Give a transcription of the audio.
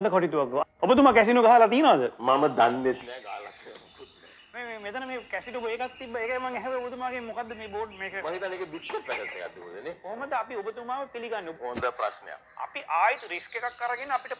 කොටිතුවක් ඔබතුමා කැසිනු ගහලා තියනවද? මම දන්නෙත් නෑ ගාලක් මේ මේ මෙතන මේ කැසිටු එකක් තිබ්බ ඒකයි මම ඇහුවේ ඔබතුමාගේ මොකද්ද මේ බෝඩ් මේක? මම හිතන්නේ ඒක බිස්කට් පැකට් එකක් දුවදනේ කොහොමද අපි ඔබතුමාව පිළිගන්නේ? හොඳ ප්‍රශ්නයක්. අපි ආයිත් රිස්ක් එකක් අරගෙන අපිට